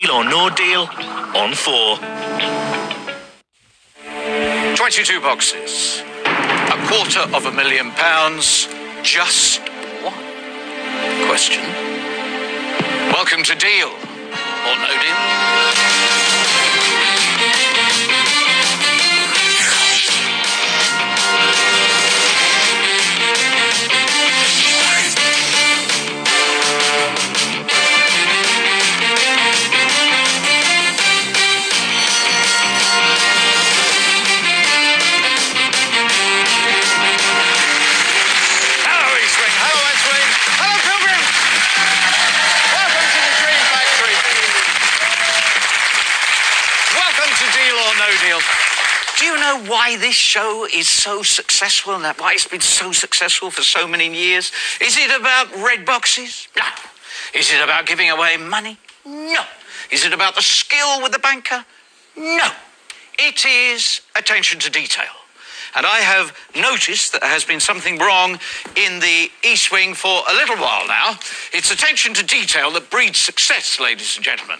Deal or no deal on four. 22 boxes. A quarter of a million pounds. Just one question. Welcome to Deal or No Deal. Know why this show is so successful and why it's been so successful for so many years? Is it about red boxes? No. Is it about giving away money? No. Is it about the skill with the banker? No. It is attention to detail. And I have noticed that there has been something wrong in the East Wing for a little while now. It's attention to detail that breeds success, ladies and gentlemen.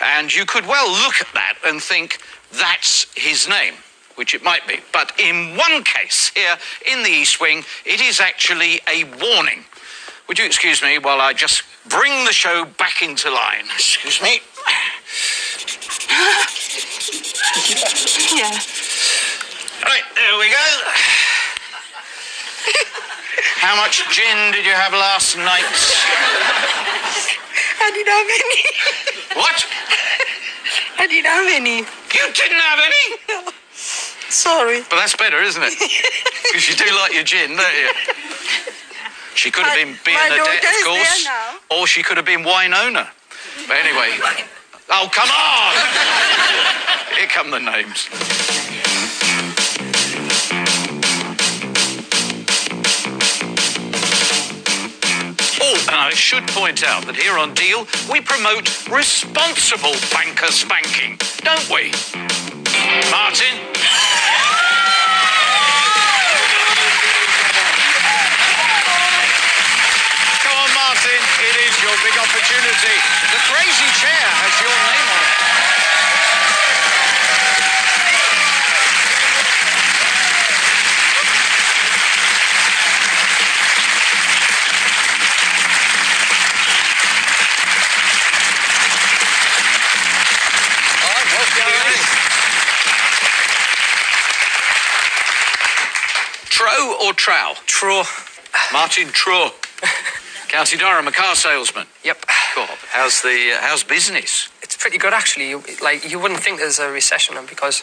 And you could well look at that and think that's his name, which it might be. But in one case here in the East Wing, it is actually a warning. Would you excuse me while I just bring the show back into line? Excuse me. Yeah. Right, there we go. How much gin did you have last night? I didn't have any. What? I didn't have any. You didn't have any? Sorry. But that's better, isn't it? Because you do like your gin, don't you? She could have been Bernadette, of course, or she could have been Winona. But anyway, oh come on! Here come the names. Oh, and I should point out that here on Deal, we promote responsible banker spanking, don't we? Martin? Your big opportunity. The crazy chair has your name on it. All right, well, get. Tro or trow? True. Martin Tro. County Durham, a car salesman. Yep. God, how's the uh, how's business? It's pretty good actually. You, like you wouldn't think there's a recession because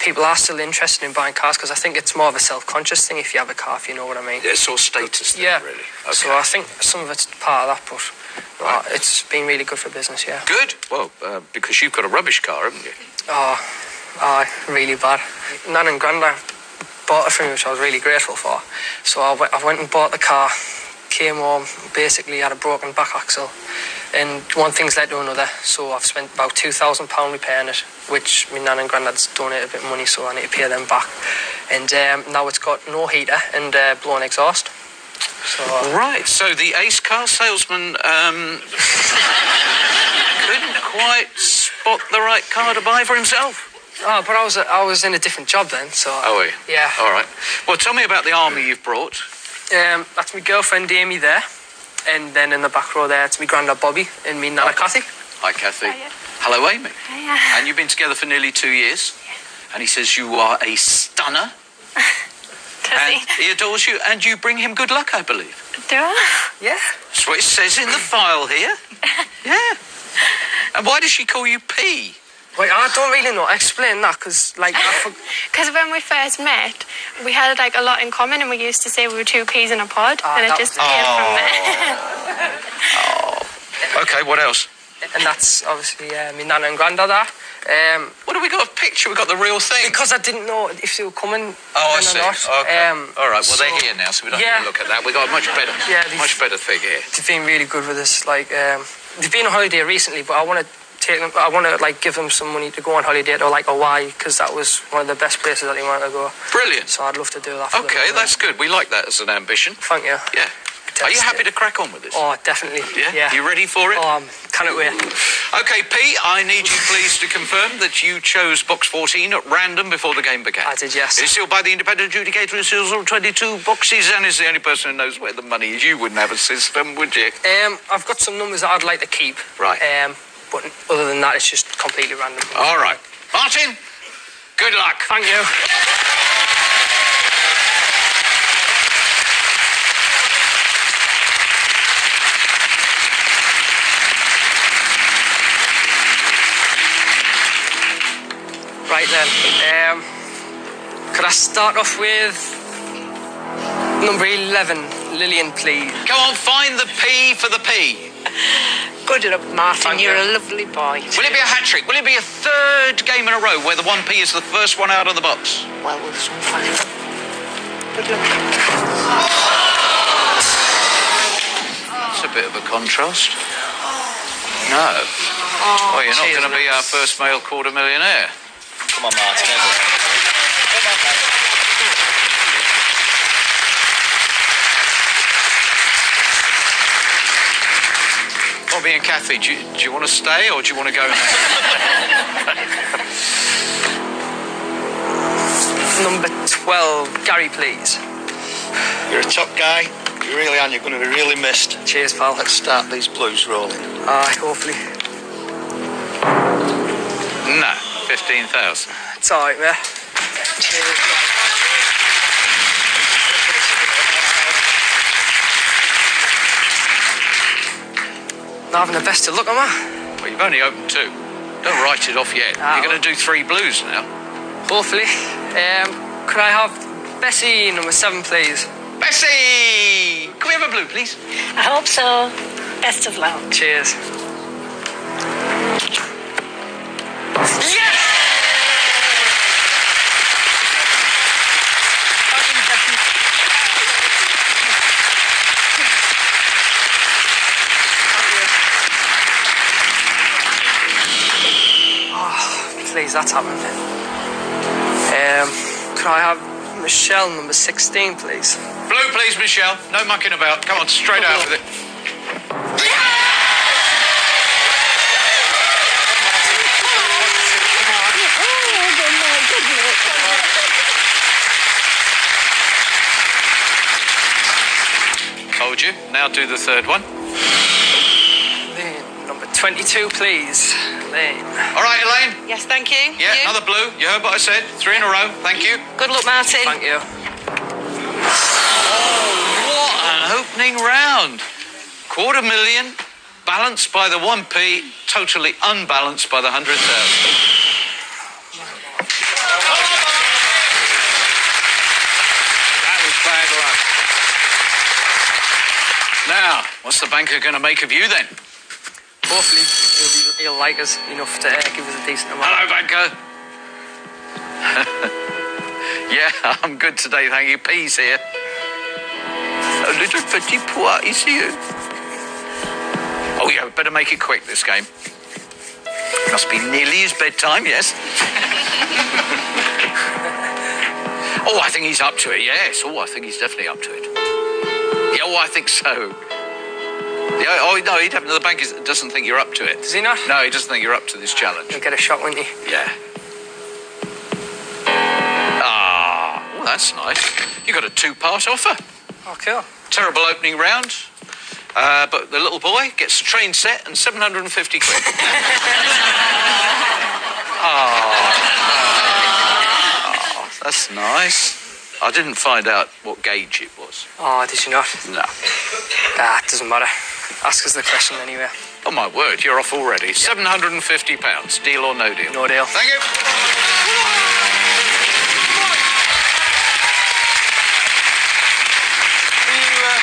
people are still interested in buying cars because I think it's more of a self-conscious thing if you have a car, if you know what I mean. It's all status, then, Yeah. really. So I think some of it's part of that, but uh, it's been really good for business. Yeah. Good. Well, uh, because you've got a rubbish car, haven't you? Oh, oh, really bad. Nan and Granda bought it for me, which I was really grateful for. So I went, I went and bought the car, came home, basically had a broken back axle, and one thing's led to another. So I've spent about two thousand pound repairing it, which my nan and granddad's donated a bit of money, so I need to pay them back. And um, now it's got no heater and uh, blown exhaust. So Right. So the ace car salesman um, couldn't quite spot the right car to buy for himself. oh, but I was I was in a different job then, so Oh, yeah. All right. Well, tell me about the army you've brought. Um, that's my girlfriend Amy there, and then in the back row there, it's my granddad Bobby and me Nana Cathy. Hi, Kathy. Hiya. Hello, Amy. Hiya. And you've been together for nearly two years. And he says you are a stunner. Does And he? he adores you, and you bring him good luck, I believe. Do I? Yeah. That's what it says in the file here. Yeah. And why does she call you P? Wait, I don't really know. Explain that, because like I for- Because when we first met, we had like a lot in common, and we used to say we were two peas in a pod, Ah, and it that just was- came from there. Okay, what else? and that's obviously uh, my nana and granddad are. Um, What have we got a picture? We've got the real thing. because I didn't know if they were coming. Oh, I then see. or not. Okay. Um, All right. Well, they're here now, so we don't yeah. have to look at that. We got a much better, Yeah, these- much better thing here. They've been really good with us. Like um, they've been on holiday recently, but I want to take them. I want to like give them some money to go on holiday to like Hawaii because that was one of the best places that they wanted to go. Brilliant. So I'd love to do that. For Okay, them. that's good. We like that as an ambition. Thank you. Yeah. Are you happy to crack on with this? Oh, definitely. yeah? Yeah. You ready for it? Oh, I'm cannot wait. Okay, Pete, I need you please to confirm that you chose box 14 at random before the game began. I did, yes. It is sealed by the independent adjudicator and seals all 22 boxes and is the only person who knows where the money is. You wouldn't have a system, would you? Um, I've got some numbers that I'd like to keep. Right. Um, but other than that, it's just completely random. All right. Martin, good luck. Thank you. Right then. Um, could I start off with number 11, Lillian, please? Go on, find the P for the P. Good enough, Martin. Thank You're you. a lovely boy. Will it be a hat trick? Will it be a third game in a row where the one P is the first one out of the box? Well, we'll soon find out. Good luck. That's a bit of a contrast. No. Oh, oh you're not going to be our first male quarter millionaire. Come on, Martin. Bobby and Kathy, do you, do you want to stay or do you want to go now? Number 12, Gary, please. You're a top guy. You really are. You're going to be really missed. Cheers, pal. Let's start these blues rolling. Aye, hopefully. no. 15,000. It's alright, mate. Cheers. Not having the best of luck, am I? Well, you've only opened two. Don't write it off yet. Ah, You're going to do three blues now. Hopefully. Um, could I have Bessie, number seven, please? Bessie! Can we have a blue, please? I hope so. Best of luck. Cheers. Please, that's happened. Um, I have Michelle, number 16, please? Blue, please, Michelle. No mucking about. Come on, straight out with it. Told you. Now do the third one. Lane, number 22, please. Lane. All right, Elaine. Yes, thank you. Yeah, You? another blue. You heard what I said. Three in a row. Thank you. Good luck, Martin. Thank you. Oh, what an opening round. Quarter million, balanced by the 1p, totally unbalanced by the 100,000. That was bad luck. Now, what's the banker going to make of you then? Hopefully, he'll, be, he'll like us enough to uh, give us a decent amount. Hello, banker. yeah, I'm good today, thank you. Peace here. A little petit pois is here. Oh, yeah, better make it quick this game. Must be nearly his bedtime, yes. oh, I think he's up to it, yes. Oh, I think he's definitely up to it. Yeah, oh, I think so. Yeah, oh, no, he definitely, the bank is, doesn't think you're up to it. Does he not? No, he doesn't think you're up to this challenge. You'll get a shot, won't you? Yeah. Ah, well, that's nice. You got a two-part offer. Oh, cool. Terrible opening round. Uh, but the little boy gets a train set and 750 quid. Ah, that's nice. I didn't find out what gauge it was. Oh, did you not? No. Ah, it doesn't matter. Ask us the question anyway. Oh my word, you're off already. 750 pounds. Deal or no deal? No deal. Thank you. Will you, uh,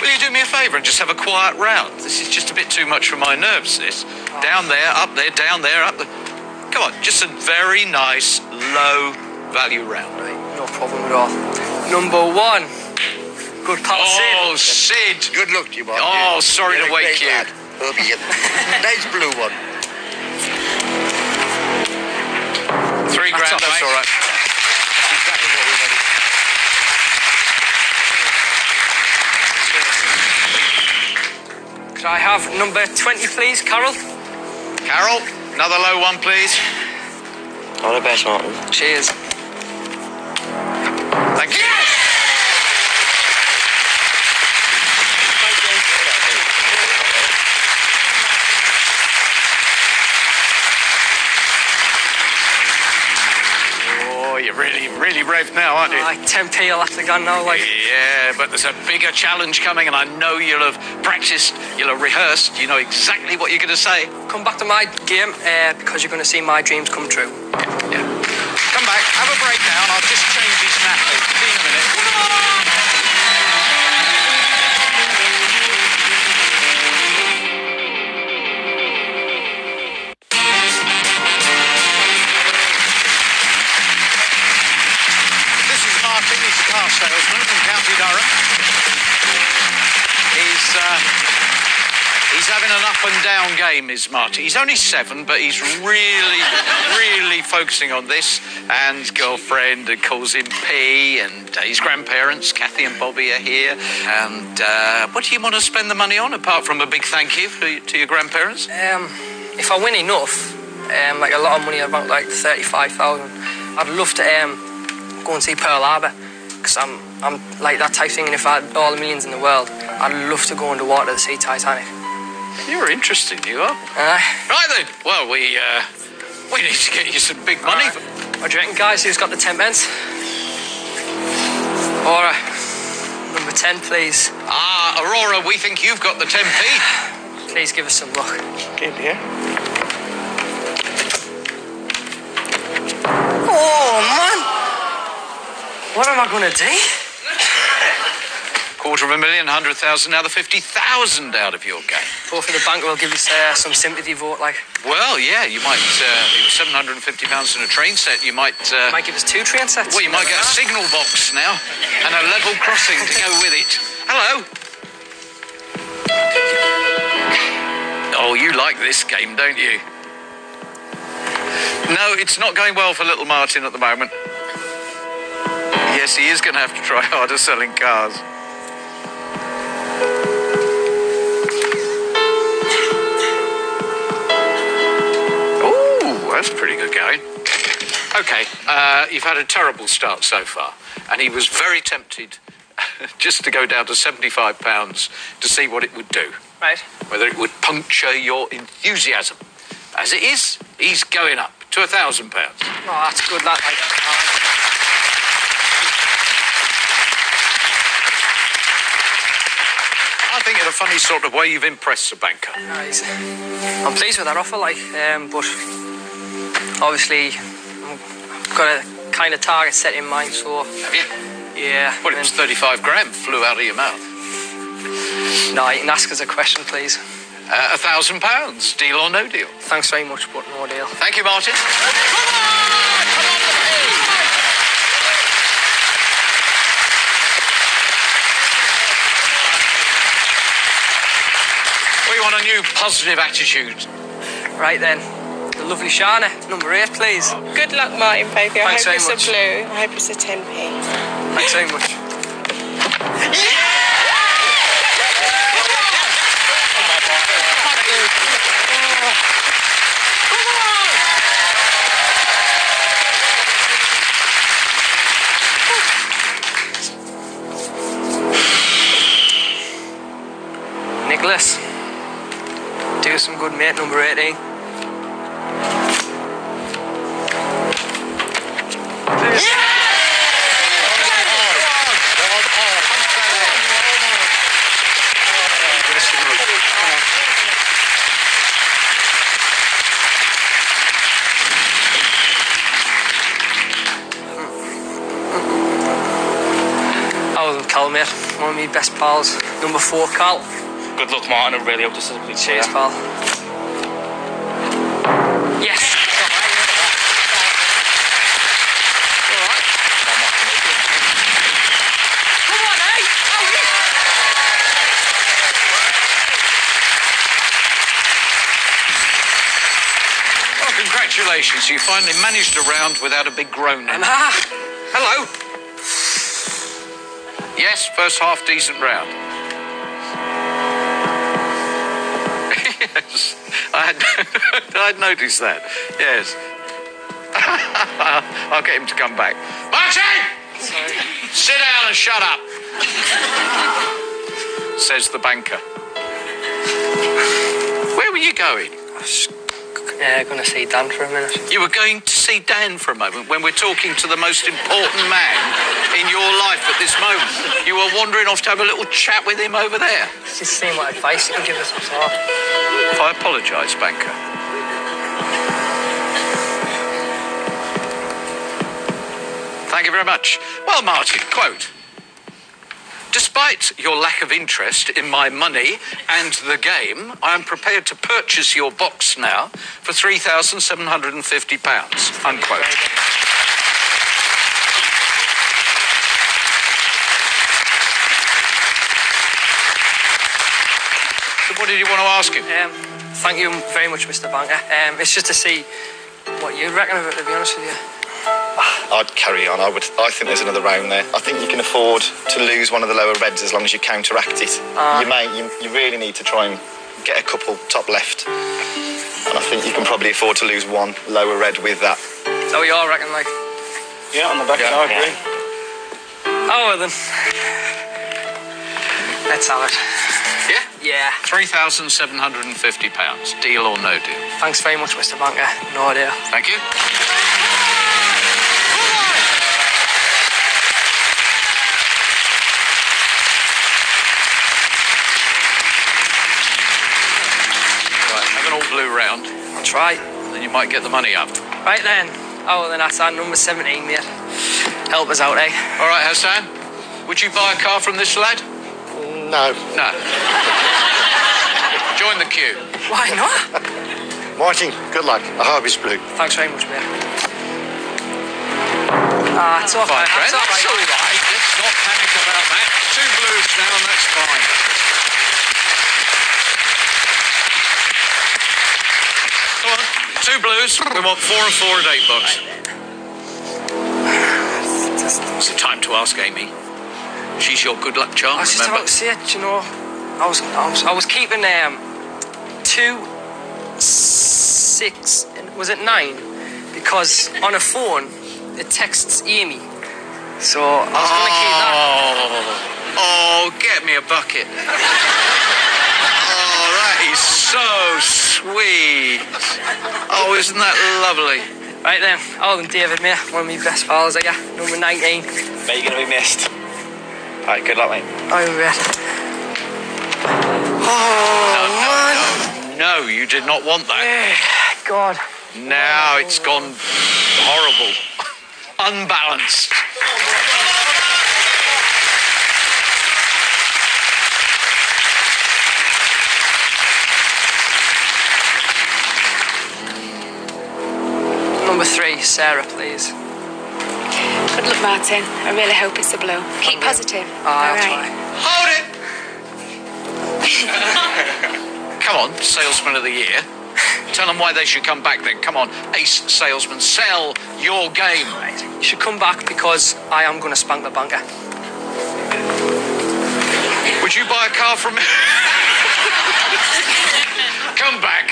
will you do me a favour and just have a quiet round? This is just a bit too much for my nerves, this. Down there, up there, down there, up there. Come on, just a very nice, low value round. Right, no problem at all. Number one. Good pal Oh, Sid. Sid. Good luck to you, Bob. Oh, sorry You're to a wake great you. lad. Hope you get nice blue one. Three That's grand, all- that's all right. Exactly what we wanted. Could I have number 20, please, Carol? Carol, another low one, please. All the best, Martin. Cheers. Thank you. Oh, you're really, really revved now, aren't you? Like 10p, I'll have to go now. Like, Yeah, but there's a bigger challenge coming, and I know you'll have practiced, you'll have rehearsed, you know exactly what you're going to say. come back to my game uh, because you're going to see my dreams come true. Yeah. Up and down game, is Marty. He's only seven, but he's really, really focusing on this. And girlfriend uh, calls him P, and uh, his grandparents, Kathy and Bobby, are here. And uh, what do you want to spend the money on, apart from a big thank you for, to your grandparents? Um, if I win enough, um, like a lot of money, about like 35,000, I'd love to um, go and see Pearl Harbor because I'm, I'm like that type thing. And if I had all the millions in the world, I'd love to go underwater to see Titanic. You're interesting, you are. Uh, Right then. Well, we uh, we need to get you some big money. what do you reckon, guys? Who's got the 10 pence? Aura, number 10, please. Ah, Aurora, we think you've got the 10p. Please give us some luck. Good, yeah? Oh, man! What am I going to do? Quarter of a million, hundred thousand, now the fifty thousand out of your game. Both of the bank will give us uh, some sympathy vote, like. Well, yeah, you might. Uh, it was seven hundred and fifty pounds in a train set. You might. Uh, Might give us two train sets. well, you might get a signal box now and a level crossing to go with it. Hello. Oh, you like this game, don't you? No, it's not going well for little Martin at the moment. Yes, he is going to have to try harder selling cars. That's pretty good going. Okay, uh, you've had a terrible start so far, and he was very tempted just to go down to £75 to see what it would do, Right. whether it would puncture your enthusiasm. As it is, he's going up to a £1,000. Oh, that's good, that. Like, uh, I think in a funny sort of way you've impressed the banker. Nice. I'm pleased with that offer, like, um, but obviously I've got a kind of target set in mind, so Have you? yeah. Well, it was 35 grand flew out of your mouth. no, you can ask us a question, please. Uh, A thousand pounds, deal or no deal. Thanks very much, but no deal. Thank you, Martin. Come on! Come on, We want a new positive attitude. Right then, the lovely Shana, number eight, please. Good luck, Martin, baby. I Thanks hope it's much. a blue. I hope it's a 10p. Thanks very much. Nicholas, do some good, mate. Number 18. Best pals. Number four, Carl. Good luck, Martin. I really hope this is a big. Cheers, pal. Yes. Come on, eh? Well, congratulations. You finally managed a round without a big groan. in. Ah, Hello. Yes, first half decent round. Yes, I had, I'd noticed that. Yes. I'll get him to come back. Martin! Sit down and shut up. Says the banker. Where were you going? Uh, going to see Dan for a minute. You were going to see Dan for a moment when we're talking to the most important man in your life at this moment. You were wandering off to have a little chat with him over there. Just seeing what advice you can give us. I'm. I apologise, banker. Thank you very much. Well, Martin, quote. Despite your lack of interest in my money and the game, I am prepared to purchase your box now for £3,750. Unquote. What did you want to ask him? Um, thank you very much, Mr. Banker. Um, it's just to see what you reckon of it, to be honest with you. I'd carry on. I would. I think there's another round there. I think you can afford to lose one of the lower reds as long as you counteract it. Ah. you may. You, you really need to try and get a couple top left. And I think you can probably afford to lose one lower red with that what you are reckon, like? Yeah, on the back Yeah, side, yeah. agree. Oh, well then. Let's have it. Yeah? Yeah. £3,750. Deal or no deal? Thanks very much, Mr. Banker. No idea. Thank you. Right, have an all blue round, I'll try. then you might get the money up. Right then. Oh, then that's our number 17, mate. Help us out, eh? All right, Hassan, would you buy a car from this lad? No. No. Join the queue. Why not? Martin, good luck. I hope it's blue. Thanks very much, mate. Ah, it's all Fine, right. friend. It's all That's all right. right. Let's not panic about that. Two blues now, and that's fine. Come on, two blues. We want four and four at eight bucks. It's the time to ask Amy. She's your good luck charm, I just remember? to say it, you know. I was, I was, I was keeping um, two, six, and was it nine? Because on a phone, it texts Amy. So I was going to keep that. Oh, oh, get me a bucket. Oh, so sweet. Oh, isn't that lovely? Right then, oh, and David, mate, one of my best pals, I got number 19. Bet you're going to be missed. Alright, good luck, mate. Oh, mate. Oh, No, no, you did not want that. man. God. Now it's gone horrible. Unbalanced. Number three, Sarah, please. Good luck, Martin. I really hope it's a blow. Keep positive. Ah, All I'll right. Hold it! come on, salesman of the year. Tell them why they should come back then. Come on, ace salesman, sell your game. You should come back because I am going to spank the banker. Would you buy a car from me? Come back.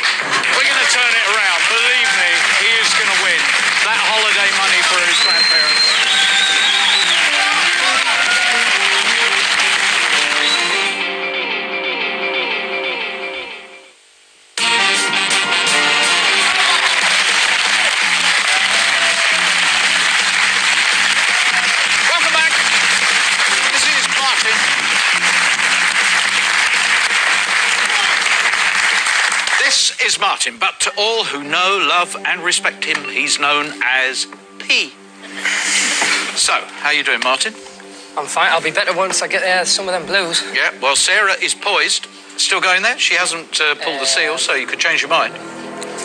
We're going to turn it around. Believe me, he is going to win that holiday money for his grandparents. Martin, but to all who know, love, and respect him, he's known as P. So, how you doing, Martin? I'm fine. I'll be better once I get uh, some of them blues. Yeah, well, Sarah is poised. Still going there? She hasn't uh, pulled the seal, so you could change your mind.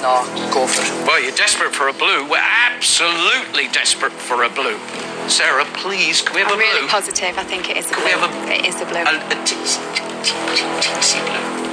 No, go for it. Well, you're desperate for a blue. We're absolutely desperate for a blue. Sarah, please, can we have a blue? I'm a really blue? positive. I think it is a Can blue. we have a- It is the blue. A, a teensy, teensy, teensy blue.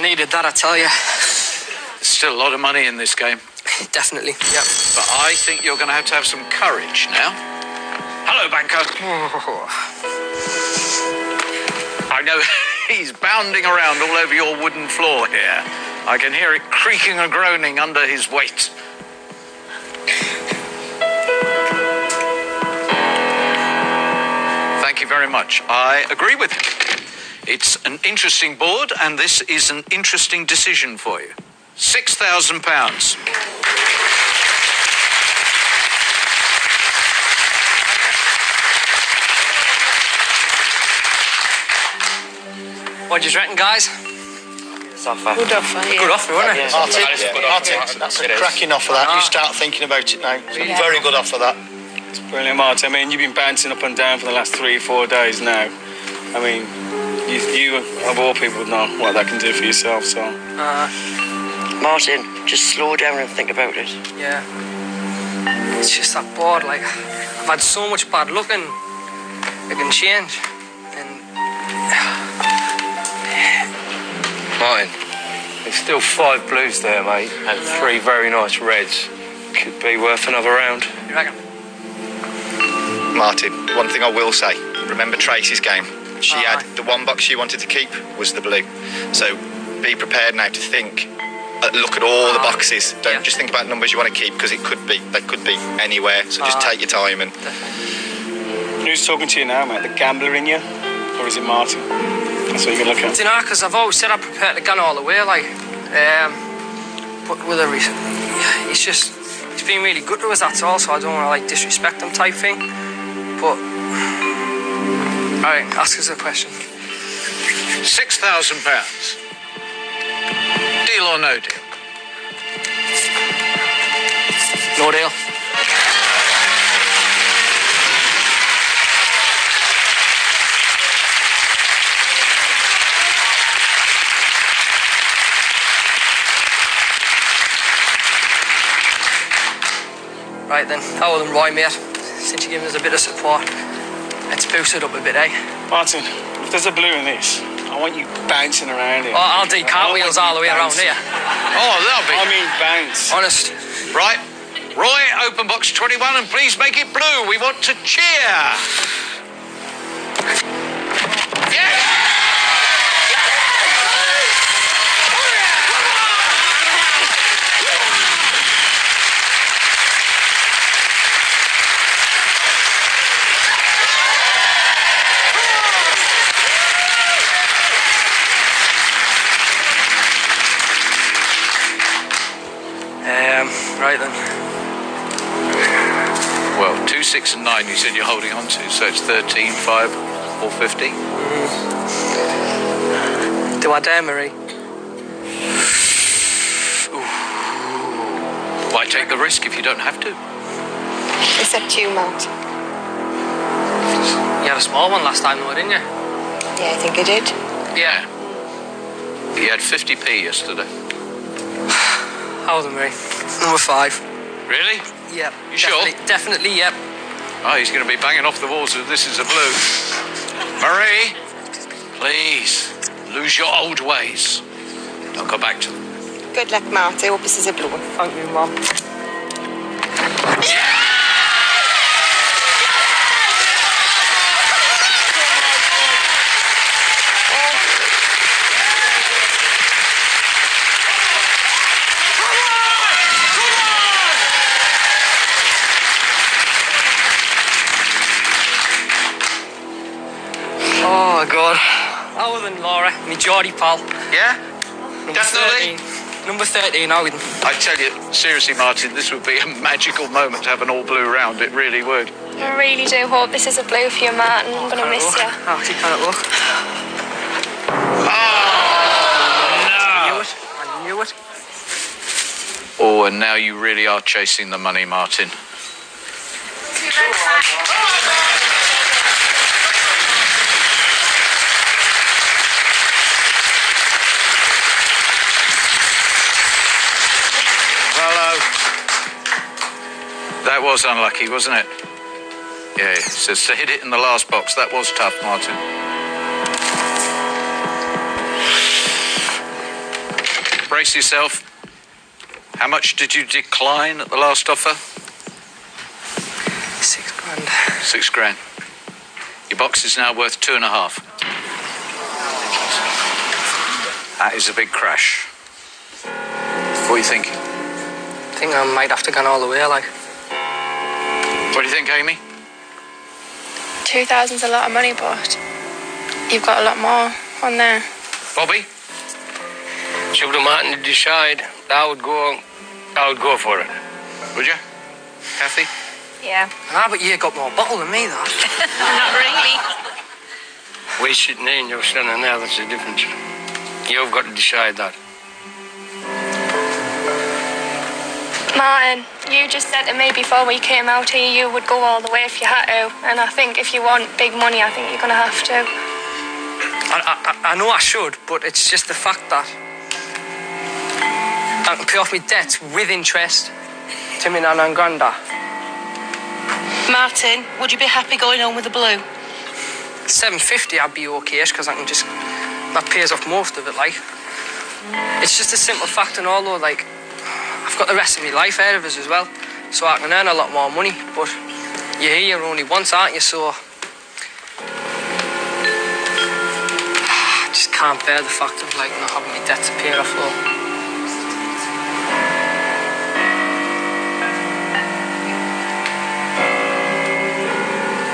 I needed that, I tell you. There's still a lot of money in this game. Definitely, yep. But I think you're going to have to have some courage now. Hello, Banco. Oh. I know he's bounding around all over your wooden floor here. I can hear it creaking and groaning under his weight. Thank you very much. I agree with you. It's an interesting board, and this is an interesting decision for you. Six thousand pounds. What do you reckon, guys? Suffer. Uh, good offer, yeah. Good offer, wasn't it? Martin, That is a good offer. Martin, that's a It is. cracking offer. That you start thinking about it now. It's a very good offer. That. It's brilliant, Martin. I mean, you've been bouncing up and down for the last three, four days now. I mean, you, you of all people know what that can do for yourself. So, Uh, Martin, just slow down and think about it. yeah. It's just that board, like, I've had so much bad luck and it can change. And Martin, there's still five blues there, mate, and three very nice reds. Could be worth another round. you reckon? Martin, one thing I will say. Remember Tracy's game. She Aye. had the one box she wanted to keep was the blue. So be prepared now to think. Uh, look at all the boxes. Don't Yeah. just think about numbers you want to keep because it could be they could be anywhere. So just Aye. take your time and who's talking to you now, mate? The gambler in you, or is it Martin? That's what you're gonna look at. Do you know, because I've always said I'm prepared to gun all the way, like, um, but with a reason, it's just, it's been really good to us, that's all, so I don't want to, like, disrespect him type thing, but, alright, ask us a question. Six thousand pounds. Deal or no deal? No deal. Right then, Howell and Roy, mate, since you're giving us a bit of support, let's boost it up a bit, eh? Martin, if there's a blue in this, I want you bouncing around here. Oh, I'll do cartwheels all the way around here. Oh, that'll be I mean, bounce. Honest. right. Roy, open box 21, and please make it blue. We want to cheer. Six, and nine. You said you're holding on to, so it's 13, 5, or 50. Do I dare, Marie? Why take the risk if you don't have to? It's up to you, Martin. You had a small one last time, though, didn't you? Yeah, I think I did. Yeah. You had 50p yesterday. How old am I? Number five. Really? Yep. You sure? Definitely, definitely, yep. Oh, he's going to be banging off the walls if this is a blue. Marie, please, lose your old ways. Don't go back to them. Good luck, Marty. Hope this is a blue one. Thank you, Mum. Geordie pal. Yeah? Number Definitely. 13. Number 13, Owen. I tell you, seriously, Martin, this would be a magical moment to have an all blue round. It really would. I really do hope this is a blue for you, Martin. I'm going to miss you. Oh, you can't look. Ah! I knew it. I knew it. Oh, and now you really are chasing the money, Martin. Hello. That was unlucky, wasn't it? Yeah, so says to hit it in the last box. That was tough, Martin. brace yourself. How much did you decline at the last offer? Six grand. Six grand. Your box is now worth two and a half. That is a big crash. What are you thinking? I think I might have to go all the way, like. What do you think, Amy? 2,000's a lot of money, but you've got a lot more on there. Bobby? It's up to Martin to decide. I would go, I would go for it. Would you? Kathy? Yeah. Ah, but you got more bottle than me, though. Not really. We sitting there and you're standing there, that's the difference. You've got to decide that. Martin, you just said to me before we came out here you would go all the way if you had to. And I think if you want big money, I think you're going to have to. I, I, I know I should, but it's just the fact that I can pay off my debts with interest to my nana and granda. Martin, would you be happy going on with the blue? 750 I'd be okay because I can just that pays off most of it like it's just a simple fact and all though like I've got the rest of my life ahead of us as well so I can earn a lot more money but you're here only once aren't you so I just can't bear the fact of like not having my debt to pay off though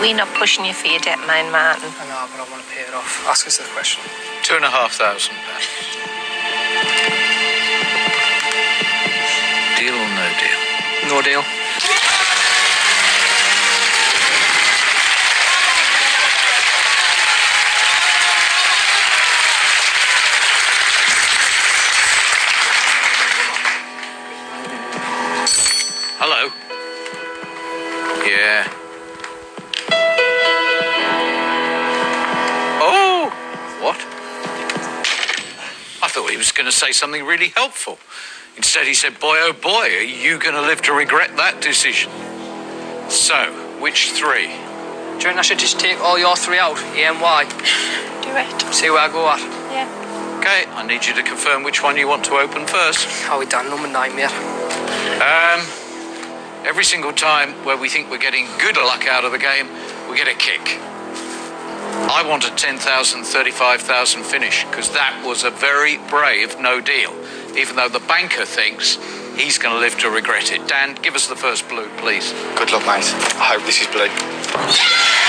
We're not pushing you for your debt, mind, Martin. I know but I want to pay it off ask us the question Two and a half thousand pounds. No deal Hello? Yeah. Oh, what? I thought he was going to say something really helpful. Instead, he said, Boy, oh boy, are you going to live to regret that decision? So, which three? do you think I should just take all your three out Amy? Do it. see where I go at Yeah. Okay, I need you to confirm which one you want to open first. how we done number nine mate Um, every single time where we think we're getting good luck out of the game, we get a kick. I want a 10,000, 35,000 finish because that was a very brave no deal, even though the banker thinks he's going to live to regret it. Dan, give us the first blue, please. Good luck, mate. I hope this is blue.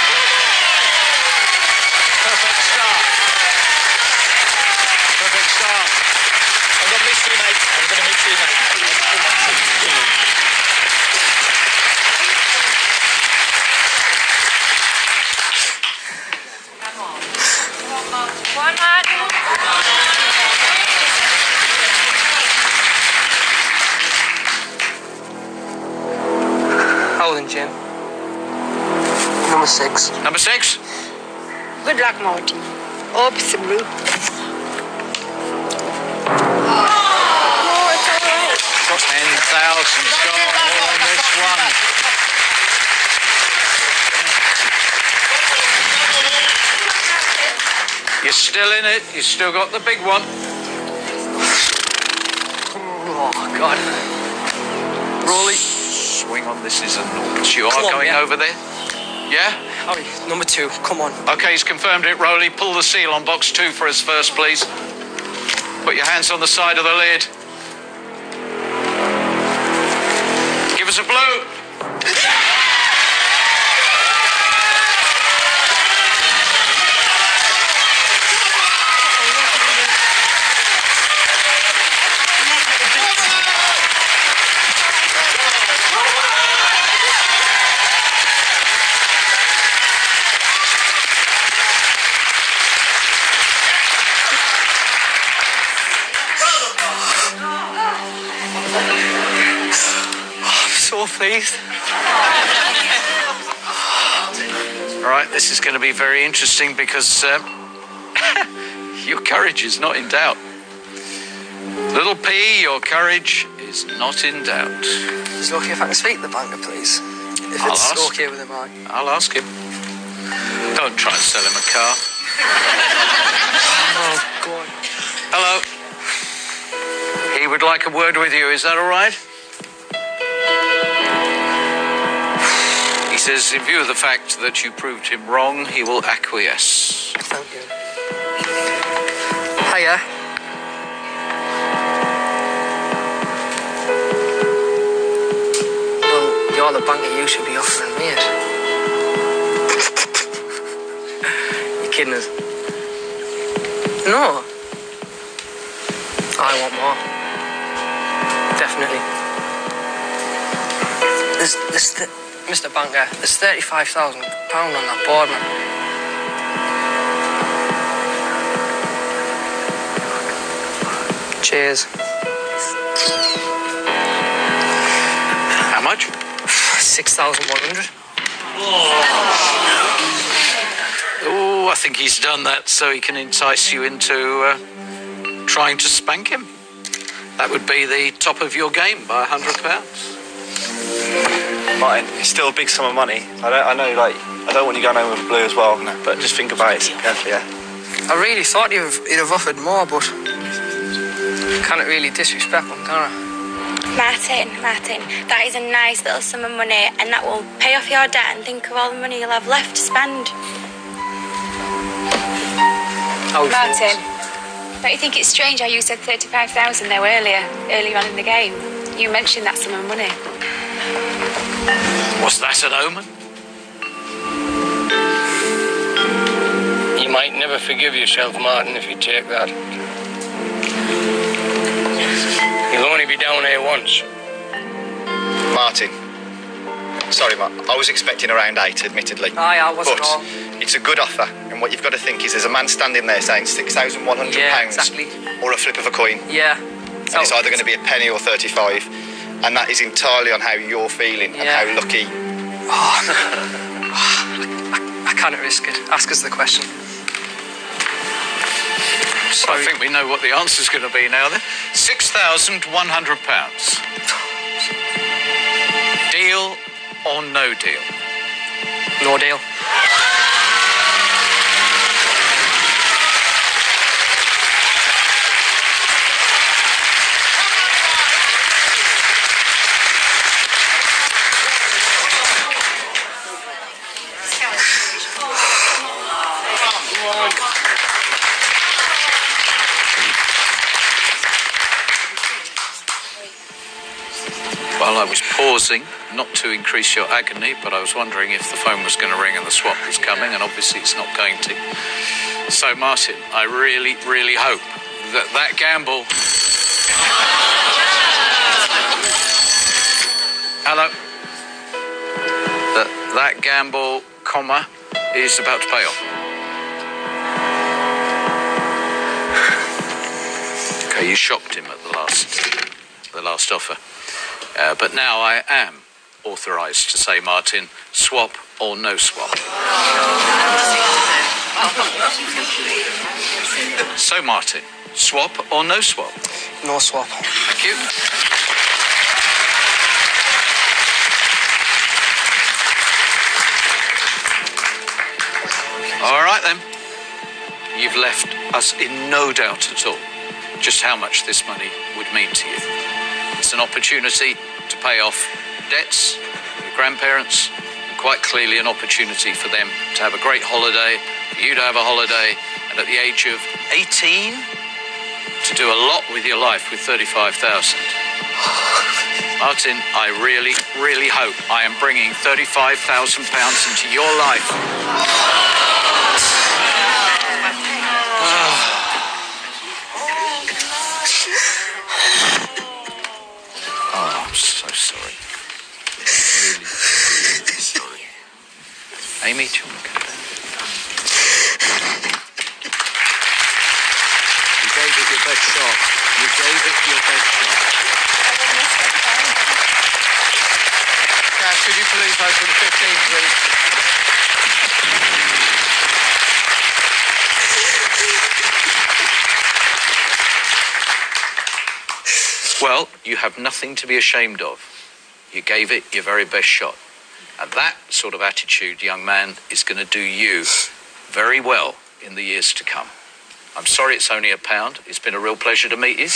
Good luck, Martin. It's a blue. Ten thousand gone all on this one. You're still in it. You still got the big one. oh god Rolly Swing on. This is a naught. You are on, going yeah. over there. Yeah. Harry number two come on Okay, he's confirmed it. Rolly, pull the seal on box two for us first, please. Put your hands on the side of the lid. Very interesting because um, your courage is not in doubt. Little P, your courage is not in doubt. Is it okay if I can speak to the banker, please? If I'll it's ask. okay with him, I. I'll ask him. Don't try and sell him a car. Oh, God. Hello. He would like a word with you. Is that all right? Says, in view of the fact that you proved him wrong, he will acquiesce. Thank you. Hiya. Well, you're the banker you should be offering me it. you kidding us? No. I want more. Definitely. There's, there's th- Mr. Banker, there's £35,000 on that board, man. Cheers. How much? 6,100. Oh, I think he's done that so he can entice you into uh, trying to spank him. That would be the top of your game by £100. Martin. It's still a big sum of money. I, don't, I know, like, I don't want you going home with blue as well, no. but just think about it carefully, yeah. I really thought you'd have, you'd have offered more, but I can't really disrespect them, can I? Martin, Martin, that is a nice little sum of money and that will pay off your debt and think of all the money you'll have left to spend. Oh, Martin, don't you think it's strange how you said 35,000 there earlier, earlier on in the game? You mentioned that sum of money. Was that an omen? You might never forgive yourself, Martin, if you take that. You'll only be down here once. Martin. Sorry, Mark. I was expecting around eight, admittedly. Aye, I wasn't But all. it's a good offer, and what you've got to think is there's a man standing there saying six thousand one hundred Yeah, pounds exactly. or a flip of a coin, Yeah. and it's either going to be a penny or thirty-five, and that is entirely on how you're feeling and how lucky. Oh, I can't risk it. Ask us the question. So I think we know what the answer's going to be now then. £6,100. Deal or no deal? No deal. Well, I was pausing, not to increase your agony, but I was wondering if the phone was going to ring and the swap was coming, and obviously it's not going to. So, Martin, I really, really hope that that gamble. Hello? That that gamble, comma, is about to pay off. Okay, you shocked him at the last, the last offer. Uh, but now I am authorised to say, Martin, swap or no swap. So, Martin, swap or no swap? No swap. Thank you. All right then. You've left us in no doubt at all just how much this money would mean to you. It's an opportunity to pay off debts, your grandparents, and quite clearly an opportunity for them to have a great holiday, for you to have a holiday, and at the age of 18, to do a lot with your life with 35,000. Martin, I really, really hope I am bringing £35,000 into your life. Oh, I'm so sorry. Really, really sorry. Amy, do you want to come down? You gave it your best shot. You gave it your best shot. Cash, could you please open 15, please? Well, you have nothing to be ashamed of. You gave it your very best shot. And that sort of attitude, young man, is going to do you very well in the years to come. I'm sorry it's only a pound. It's been a real pleasure to meet you.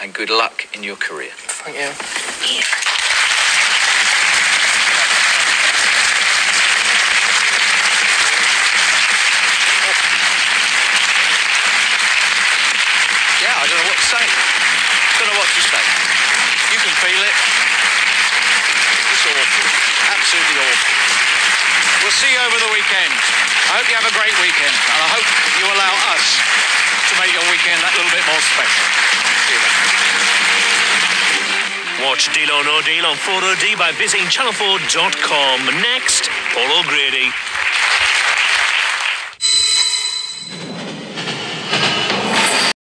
and good luck in your career. Thank you. Yeah, I don't know what to say. Don't know what to say. You can feel it. Awful. Absolutely awful. We'll see you over the weekend. I hope you have a great weekend, and I hope you allow us to make your weekend that little bit more special. See you. Watch Deal or No Deal on 4OD by visiting channel4.com. Next, Paul O'Grady.